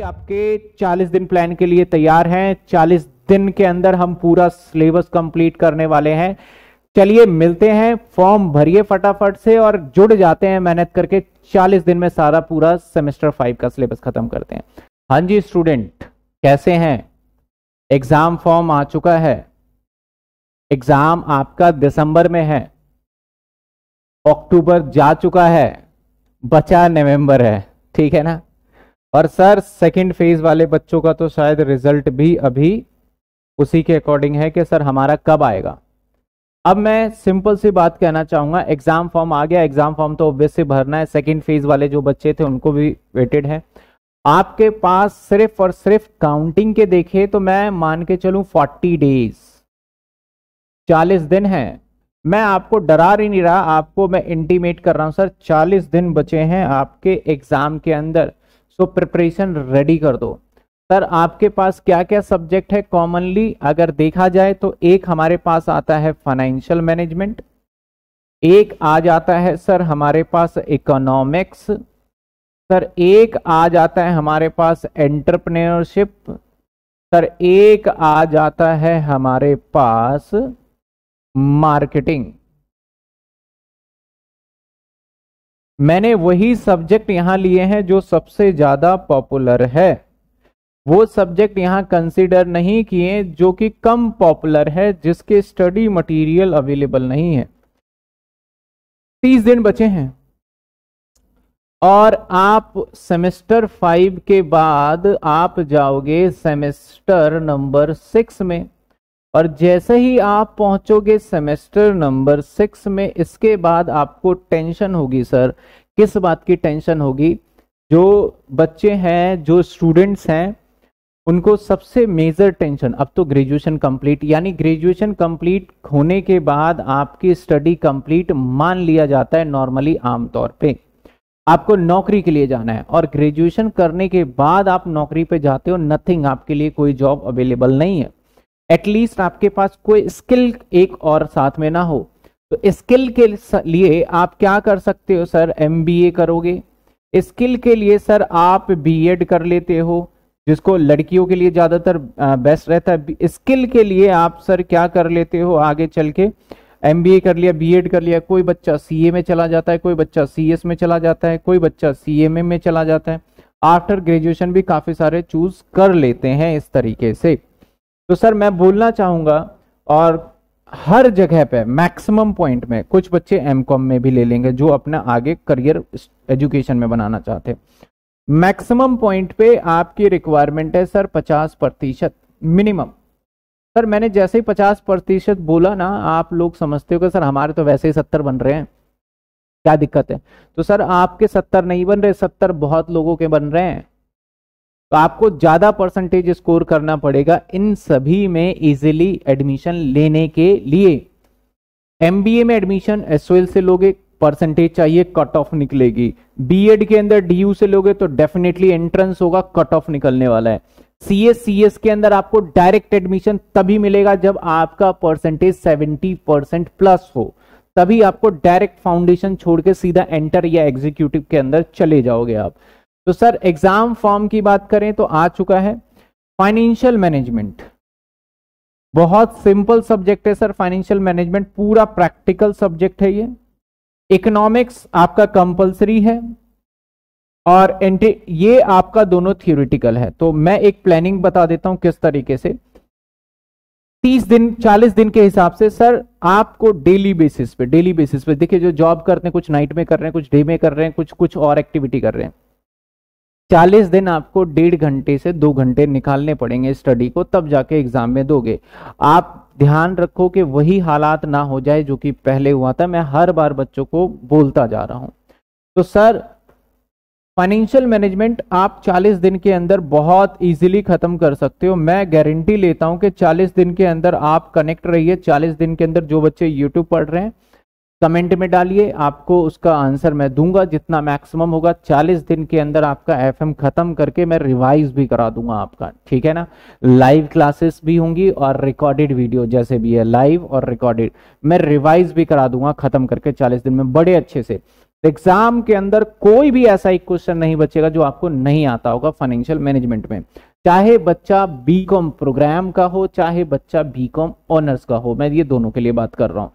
आपके 40 दिन प्लान के लिए तैयार हैं। 40 दिन के अंदर हम पूरा सिलेबस कंप्लीट करने वाले हैं। चलिए मिलते हैं फॉर्म भरिए फटाफट से और जुड़ जाते हैं मेहनत करके। 40 दिन में सारा पूरा सेमेस्टर फाइव का सिलेबस खत्म करते हैं। हाँ जी स्टूडेंट कैसे हैं? एग्ज़ाम फॉर्म आ चुका है। एग्ज़ाम आपका दिसंबर में है। अक्टूबर जा चुका है। बचा नवंबर है। ठीक है ना? और सर सेकंड फ़ेज़ वाले बच्चों का तो शायद रिज़ल्ट भी अभी उसी के अकॉर्डिंग है कि सर हमारा कब आएगा। अब मैं सिंपल सी बात कहना चाहूँगा एग्ज़ाम फॉर्म आ गया एग्ज़ाम फॉर्म तो ऑब्वियसली भरना है। सेकंड फ़ेज़ वाले जो बच्चे थे, उनको भी वेटेड है। आपके पास सिर्फ़ और सिर्फ़ काउंटिंग के देखे तो मैं मान के चलूँ 40 डेज़ 40 दिन है। मैं आपको डरा ही नहीं रहा, आपको मैं इंटीमेट कर रहा हूँ, सर। 40 दिन बचे हैं आपके एग्ज़ाम के अंदर। सो प्रिपरेशन रेडी कर दो। सर, आपके पास क्या क्या सब्जेक्ट है कॉमनली अगर देखा जाए तो एक हमारे पास आता है फाइनेंशियल मैनेजमेंट एक आ जाता है सर हमारे पास इकोनॉमिक्स सर एक आ जाता है हमारे पास एंटरप्रेन्योरशिप सर एक आ जाता है हमारे पास मार्केटिंग मैंने वही सब्जेक्ट यहाँ लिए हैं जो सबसे ज़्यादा पॉपुलर है। वो सब्जेक्ट यहाँ कंसीडर नहीं किए जो कि कम पॉपुलर है, जिसके स्टडी मटेरियल अवेलेबल नहीं है। तीस दिन बचे हैं। और आप सेमेस्टर फाइव के बाद आप जाओगे सेमेस्टर नंबर सिक्स में। और जैसे ही आप पहुंचोगे सेमेस्टर नंबर सिक्स में, इसके बाद आपको टेंशन होगी, सर। किस बात की टेंशन होगी? जो बच्चे हैं, जो स्टूडेंट्स हैं, उनको सबसे मेजर टेंशन, अब तो ग्रेजुएशन कंप्लीट, यानी ग्रेजुएशन कंप्लीट होने के बाद आपकी स्टडी कंप्लीट मान लिया जाता है नॉर्मली आमतौर पे। आपको नौकरी के लिए जाना है और ग्रेजुएशन करने के बाद आप नौकरी पे जाते हो, नथिंग आपके लिए कोई जॉब अवेलेबल नहीं है। एटलीस्ट आपके पास कोई स्किल एक और साथ में ना हो। तो स्किल के लिए आप क्या कर सकते हो, सर? एमबीए करोगे। स्किल के लिए, सर, आप बी कर लेते हो, जिसको लड़कियों के लिए ज़्यादातर बेस्ट रहता है। स्किल के लिए आप, सर, क्या कर लेते हो, आगे चल के? एमबीए कर लिया बी कर लिया, कोई बच्चा सीए में चला जाता है, कोई बच्चा सीएस में चला जाता है, कोई बच्चा सीएमए में चला जाता है। आफ्टर ग्रेजुएशन भी काफ़ी सारे चूज़ कर लेते हैं इस तरीके से। तो सर मैं बोलना चाहूँगा और हर जगह पे मैक्सिमम पॉइंट में, कुछ बच्चे एम कॉम में भी ले लेंगे जो अपना आगे करियर एजुकेशन में बनाना चाहते मैक्सिमम पॉइंट पे आपकी रिक्वायरमेंट है सर पचास प्रतिशत मिनिमम सर मैंने जैसे ही पचास प्रतिशत बोला ना, आप लोग समझते हो कि सर हमारे तो वैसे ही सत्तर बन रहे हैं। क्या दिक्कत है? तो सर आपके सत्तर नहीं बन रहे, सत्तर बहुत लोगों के बन रहे हैं। तो आपको ज़्यादा परसेंटेज स्कोर करना पड़ेगा इन सभी में इजीली एडमिशन लेने के लिए। एमबीए में एडमिशन एस से लोगे परसेंटेज चाहिए कट ऑफ़ निकलेगी। बीएड के अंदर डीयू से लोगे तो डेफिनेटली एंट्रेंस होगा कट ऑफ़ निकलने वाला है। सी एस सी एस के अंदर आपको डायरेक्ट एडमिशन तभी मिलेगा जब आपका परसेंटेज 70 परसेंट प्लस हो। तभी आपको डायरेक्ट फाउंडेशन छोड़ के सीधा एंटर या एग्जीक्यूटिव के अंदर चले जाओगे आप। तो सर एग्ज़ाम फॉर्म की बात करें तो आ चुका है। फाइनेंशियल मैनेजमेंट बहुत सिंपल सब्जेक्ट है सर फाइनेंशियल मैनेजमेंट पूरा प्रैक्टिकल सब्जेक्ट है ये। इकोनॉमिक्स आपका कंपलसरी है। और ये आपका दोनों थियोरिटिकल है। तो मैं एक प्लानिंग बता देता हूँ किस तरीके से। 30 दिन 40 दिन के हिसाब से सर, आपको डेली बेसिस पे डेली बेसिस पे, देखिए जो जॉब करते हैं, कुछ नाइट में कर रहे हैं, कुछ डे में कर रहे हैं, कुछ कुछ और एक्टिविटी कर रहे हैं। चालीस दिन आपको डेढ़ घंटे से दो घंटे निकालने पड़ेंगे स्टडी को, तब जाके एग्ज़ाम में दोगे। आप ध्यान रखो कि वही हालात ना हो जाए जो कि पहले हुआ था। मैं हर बार बच्चों को बोलता जा रहा हूँ। तो सर फाइनेंशियल मैनेजमेंट आप 40 दिन के अंदर बहुत इजीली खत्म कर सकते हो। मैं गारंटी लेता हूँ कि 40 दिन के अंदर आप कनेक्ट रहिए। 40 दिन के अंदर जो बच्चे यूट्यूब पढ़ रहे हैं कमेंट में डालिए, आपको उसका आंसर मैं दूँगा, जितना मैक्सिमम होगा। 40 दिन के अंदर आपका एफएम खत्म करके मैं रिवाइज भी करा दूँगा आपका, ठीक है ना? लाइव क्लासेस भी होंगी और रिकॉर्डेड वीडियो जैसे भी है लाइव और रिकॉर्डेड मैं रिवाइज भी करा दूँगा खत्म करके 40 दिन में, बड़े अच्छे से। एग्ज़ाम के अंदर कोई भी ऐसा एक क्वेश्चन नहीं बचेगा जो आपको नहीं आता होगा फाइनेंशियल मैनेजमेंट में। चाहे बच्चा बीकॉम प्रोग्राम का हो, चाहे बच्चा बीकॉम ऑनर्स का हो, मैं ये दोनों के लिए बात कर रहा हूँ।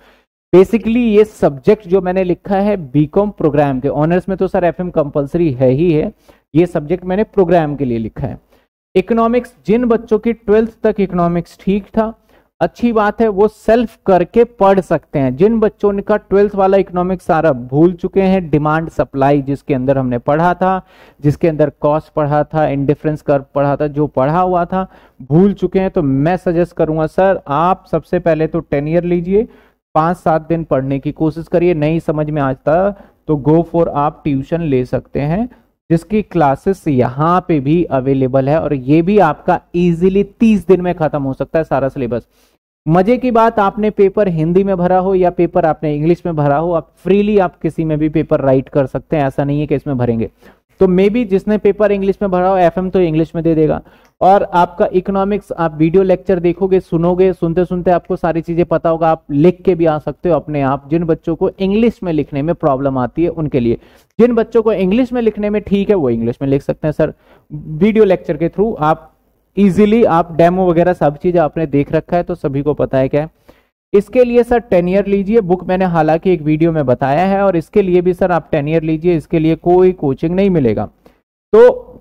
बेसिकली ये सब्जेक्ट जो मैंने लिखा है बीकॉम प्रोग्राम के। ऑनर्स में तो सर एफ़ एम कंपल्सरी है ही है। ये सब्जेक्ट मैंने प्रोग्राम के लिए लिखा है। इकोनॉमिक्स जिन बच्चों की ट्वेल्थ तक इकोनॉमिक्स ठीक था, अच्छी बात है, वो सेल्फ करके पढ़ सकते हैं। जिन बच्चों का ट्वेल्थ वाला इकोनॉमिक्स सारा भूल चुके हैं डिमांड सप्लाई जिसके अंदर हमने पढ़ा था, जिसके अंदर कॉस्ट पढ़ा था इंडिफरेंस कर पढ़ा था, जो पढ़ा हुआ था, भूल चुके हैं तो मैं सजेस्ट करूँगा, सर, आप सबसे पहले तो टेन ईयर लीजिए पाँच सात दिन पढ़ने की कोशिश करिए, नहीं समझ में आता तो गो फॉर आप ट्यूशन ले सकते हैं, जिसकी क्लासेस यहाँ पे भी अवेलेबल है और ये भी आपका इजीली तीस दिन में खत्म हो सकता है सारा सिलेबस मज़े की बात, आपने पेपर हिंदी में भरा हो या पेपर आपने इंग्लिश में भरा हो, आप फ्रीली आप किसी में भी पेपर राइट कर सकते हैं, ऐसा नहीं है कि इसमें भरेंगे। तो मे बी जिसने पेपर इंग्लिश में भरा हो एफएम तो इंग्लिश में दे देगा। और आपका इकोनॉमिक्स आप वीडियो लेक्चर देखोगे, सुनोगे सुनते सुनते आपको सारी चीज़ें पता होगा, आप लिख के भी आ सकते हो अपने आप। जिन बच्चों को इंग्लिश में लिखने में प्रॉब्लम आती है, उनके लिए। जिन बच्चों को इंग्लिश में लिखने में ठीक है, वो इंग्लिश में लिख सकते हैं सर वीडियो लेक्चर के थ्रू आप इजिली आप डेमो वगैरह सब चीज़ आपने देख रखा है तो सभी को पता है क्या इसके लिए सर टेन ईयर लीजिए। बुक मैंने हालाँकि एक वीडियो में बताया है और इसके लिए भी सर आप टेन ईयर लीजिए। इसके लिए कोई कोचिंग नहीं मिलेगा। तो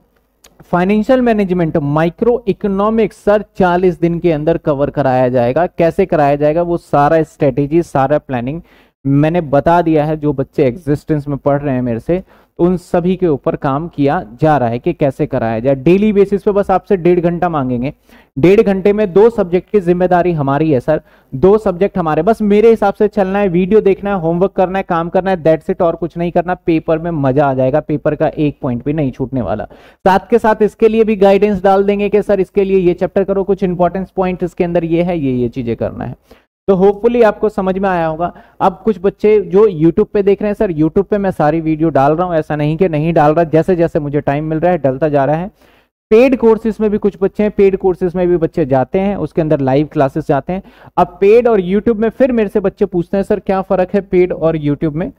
financial management micro economics sir 40 दिन के अंदर कवर कराया जाएगा। कैसे कराया जाएगा? वो सारा स्ट्रेटेजी सारा प्लानिंग मैंने बता दिया है। जो बच्चे एग्जिस्टेंस में पढ़ रहे हैं मेरे से। उन सभी के ऊपर काम किया जा रहा है कि कैसे कराया जाए। डेली बेसिस पे बस आपसे डेढ़ घंटा मांगेंगे। डेढ़ घंटे में दो सब्जेक्ट की ज़िम्मेदारी हमारी है सर दो सब्जेक्ट हमारे। बस मेरे हिसाब से चलना है वीडियो देखना है होमवर्क करना है, काम करना है दैट्स इट और कुछ नहीं करना। पेपर में मज़ा आ जाएगा पेपर का एक पॉइंट भी नहीं छूटने वाला। साथ के साथ इसके लिए भी गाइडेंस डाल देंगे कि सर इसके लिए ये चैप्टर करो, कुछ इंपॉर्टेंस पॉइंट इसके अंदर ये है, ये ये चीज़ें करना है। तो होपफुली आपको समझ में आया होगा। अब कुछ बच्चे जो यूट्यूब पे देख रहे हैं, सर यूट्यूब पे मैं सारी वीडियो डाल रहा हूँ, ऐसा नहीं कि नहीं डाल रहा जैसे जैसे मुझे टाइम मिल रहा है, डलता जा रहा है। पेड कोर्सेज में भी कुछ बच्चे हैं पेड कोर्सेज में भी बच्चे जाते हैं, उसके अंदर लाइव क्लासेस जाते हैं। अब पेड और यूट्यूब में फिर मेरे से बच्चे पूछते हैं, सर, क्या फ़र्क है पेड और यूट्यूब में?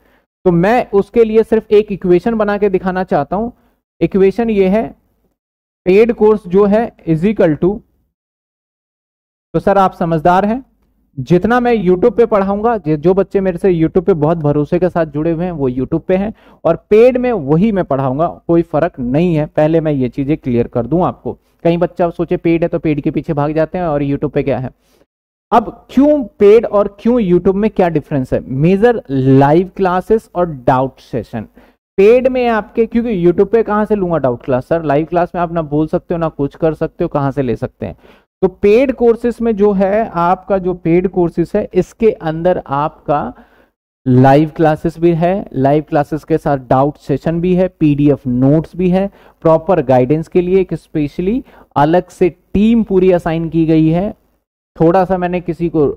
तो मैं उसके लिए सिर्फ़ एक इक्वेशन बना के दिखाना चाहता हूँ। इक्वेशन ये है पेड कोर्स जो है इजिकल टू तो सर आप समझदार हैं? जितना मैं YouTube पे पढ़ाऊँगा, जो बच्चे मेरे से YouTube पे बहुत भरोसे के साथ जुड़े हुए हैं, वो YouTube पे हैं। और पेड में वही मैं पढ़ाऊँगा, कोई फ़र्क नहीं है। पहले मैं ये चीज़ें क्लियर कर दूँ आपको। कई बच्चा सोचे पेड है तो पेड के पीछे भाग जाते हैं और यूट्यूब पे क्या है? अब क्यों पेड और क्यों यूट्यूब में क्या डिफरेंस है? मेजर लाइव क्लासेस और डाउट सेशन पेड में आपके, क्योंकि यूट्यूब पे कहाँ से लूँगा doubt class sir live class में आप ना बोल सकते हो, ना कुछ कर सकते हो, कहाँ से ले सकते हैं? तो पेड कोर्सेस में जो है, आपका जो पेड कोर्सेस है, इसके अंदर आपका लाइव क्लासेस भी है लाइव क्लासेस के साथ डाउट सेशन भी है पीडीएफ नोट्स भी है प्रॉपर गाइडेंस के लिए एक स्पेशली अलग से टीम पूरी असाइन की गई है। थोड़ा सा मैंने किसी को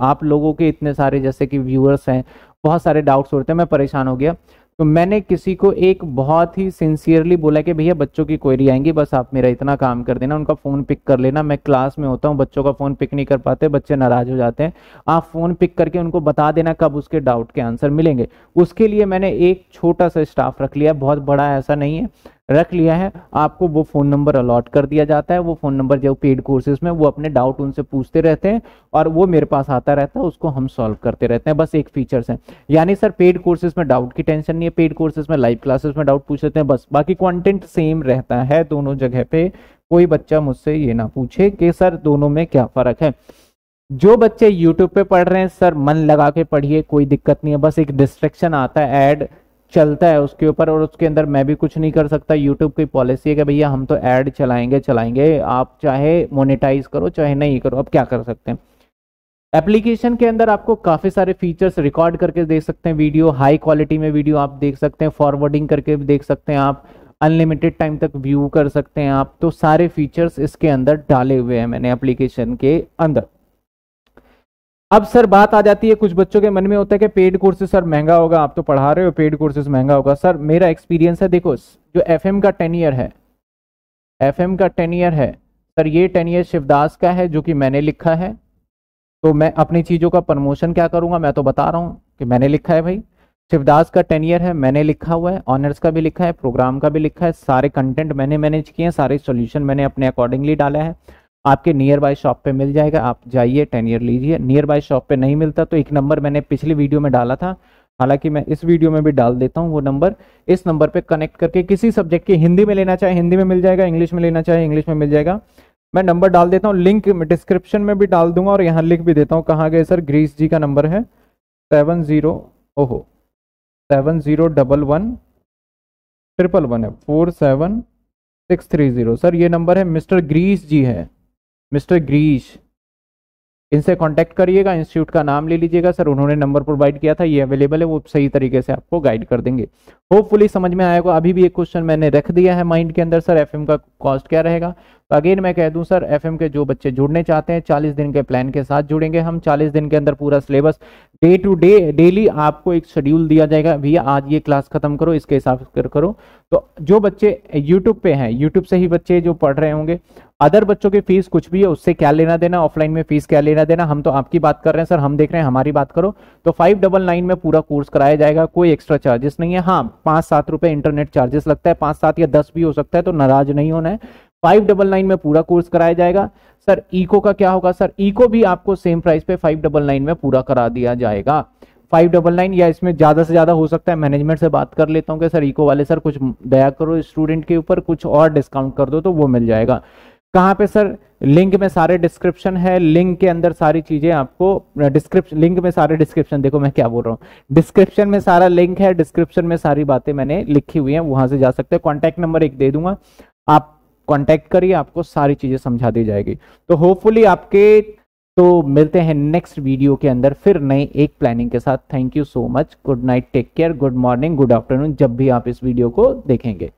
आप लोगों के इतने सारे जैसे कि व्यूअर्स हैं, बहुत सारे डाउट्स होते हैं मैं परेशान हो गया। तो मैंने किसी को एक बहुत ही सिंसियरली बोला कि भैया बच्चों की क्वेरी आएँगी, बस आप मेरा इतना काम कर देना, उनका फ़ोन पिक कर लेना। मैं क्लास में होता हूँ, बच्चों का फ़ोन पिक नहीं कर पाते, बच्चे नाराज़ हो जाते हैं। आप फ़ोन पिक करके उनको बता देना कब उसके डाउट के आंसर मिलेंगे। उसके लिए मैंने एक छोटा सा स्टाफ रख लिया, बहुत बड़ा ऐसा नहीं है। रख लिया है, आपको वो फ़ोन नंबर अलॉट कर दिया जाता है, वो फ़ोन नंबर जो पेड कोर्सेज में, वो अपने डाउट उनसे पूछते रहते हैं और वो मेरे पास आता रहता है, उसको हम सॉल्व करते रहते हैं, बस एक फीचर्स है। यानी सर पेड कोर्सेज में डाउट की टेंशन नहीं है पेड कोर्सेज में लाइव क्लासेस में डाउट पूछ लेते हैं, बस। बाकी कॉन्टेंट सेम रहता है दोनों जगह पे। कोई बच्चा मुझसे ये ना पूछे कि सर, दोनों में क्या फ़र्क है? जो बच्चे यूट्यूब पे पढ़ रहे हैं, सर, मन लगा के पढ़िए, कोई दिक्कत नहीं है, बस एक डिस्ट्रेक्शन आता है एड चलता है उसके ऊपर और उसके अंदर मैं भी कुछ नहीं कर सकता। यूट्यूब की पॉलिसी है कि भैया हम तो ऐड चलाएँगे चलाएँगे। आप चाहे मोनेटाइज करो, चाहे नहीं करो, अब क्या कर सकते हैं? एप्लीकेशन के अंदर आपको काफ़ी सारे फीचर्स रिकॉर्ड करके देख सकते हैं। वीडियो हाई क्वालिटी में वीडियो आप देख सकते हैं। फॉरवर्डिंग करके भी देख सकते हैं आप। अनलिमिटेड टाइम तक व्यू कर सकते हैं आप। तो सारे फीचर्स इसके अंदर डाले हुए हैं मैंने एप्लीकेशन के अंदर। अब सर बात आ जाती है कुछ बच्चों के मन में होता है कि पेड कोर्सेज सर महँगा होगा, आप तो पढ़ा रहे हो पेड कोर्सेज महँगा होगा। सर, मेरा एक्सपीरियंस है, देखो, जो एफएम का टेन ईयर है एफएम का टेन ईयर है, सर, ये टेन ईयर शिवदास का है, जो कि मैंने लिखा है। तो मैं अपनी चीज़ों का प्रमोशन क्या करूँगा, मैं तो बता रहा हूँ कि मैंने लिखा है भाई। शिवदास का टेन ईयर है, मैंने लिखा हुआ है ऑनर्स का भी लिखा है प्रोग्राम का भी लिखा है, सारे कंटेंट मैंने मैनेज किए हैं, सारे सॉल्यूशन मैंने अपने अकॉर्डिंगली डाला है। आपके नियर बाय शॉप पे मिल जाएगा। आप जाइए टेन ईयर लीजिए। नियर बाय शॉप पे नहीं मिलता तो एक नंबर मैंने पिछली वीडियो में डाला था। हालाँकि मैं इस वीडियो में भी डाल देता हूँ वो नंबर इस नंबर पे कनेक्ट करके किसी सब्जेक्ट की हिंदी में लेना चाहे, हिंदी में मिल जाएगा इंग्लिश में लेना चाहे इंग्लिश में मिल जाएगा। मैं नंबर डाल देता हूँ लिंक डिस्क्रिप्शन में भी डाल दूँगा और यहाँ लिख भी देता हूँ कहाँ गए सर ग्रीस जी का नंबर है। सेवन ज़ीरो ओहो seven zero double one triple one है। Four seven six three zero sir ये नंबर है मिस्टर ग्रीस जी है। मिस्टर ग्रीश, इनसे कांटेक्ट करिएगा इंस्टीट्यूट का नाम ले लीजिएगा, सर, उन्होंने नंबर प्रोवाइड किया था, ये अवेलेबल है, वो सही तरीके से आपको गाइड कर देंगे। होपफुली समझ में आएगा। अभी भी एक क्वेश्चन मैंने रख दिया है माइंड के अंदर सर एफएम का कॉस्ट क्या रहेगा? तो अगेन मैं कह दूँ सर एफएम के जो बच्चे जुड़ने चाहते हैं, चालीस दिन के प्लान के साथ जुड़ेंगे हम। चालीस दिन के अंदर पूरा syllabus day to day daily आपको एक शेड्यूल दिया जाएगा। भैया, आज ये क्लास खत्म करो, इसके हिसाब से करो। तो जो बच्चे यूट्यूब पे हैं यूट्यूब से ही बच्चे जो पढ़ रहे होंगे अदर बच्चों की फ़ीस कुछ भी है, उससे क्या लेना देना ऑफलाइन में फ़ीस क्या लेना देना, हम तो आपकी बात कर रहे हैं सर हम देख रहे हैं, हमारी बात करो। तो फाइव डबल नाइन में पूरा कोर्स कराया जाएगा, कोई एक्स्ट्रा चार्जेस नहीं है। हाँ पाँच सात रुपए इंटरनेट चार्जेस लगता है। पाँच सात या दस भी हो सकता है तो नाराज़ नहीं होना है। फाइव डबल नाइन में पूरा कोर्स कराया जाएगा। सर इको का क्या होगा? सर इको भी आपको सेम प्राइस पे फाइव डबल नाइन में पूरा करा दिया जाएगा। फाइव डबल नाइन या इसमें ज़्यादा से ज़्यादा हो सकता है। मैनेजमेंट से बात कर लेता हूँ कि, सर इको वाले, सर, कुछ दया करो स्टूडेंट के ऊपर कुछ और डिस्काउंट कर दो तो वो मिल जाएगा। कहाँ पे सर? लिंक में सारे डिस्क्रिप्शन है, लिंक के अंदर सारी चीज़ें आपको डिस्क्रिप्शन लिंक में सारे डिस्क्रिप्शन, देखो मैं क्या बोल रहा हूँ। डिस्क्रिप्शन में सारा लिंक है, डिस्क्रिप्शन में सारी बातें मैंने लिखी हुई हैं, वहाँ से जा सकते हैं। कॉन्टैक्ट नंबर एक दे दूँगा, आप कॉन्टैक्ट करिए, आपको सारी चीज़ें समझा दी जाएगी। तो होपफुली आपके तो मिलते हैं नेक्स्ट वीडियो के अंदर, फिर नए एक प्लानिंग के साथ। Thank you so much good night take care good morning good afternoon जब भी आप इस वीडियो को देखेंगे।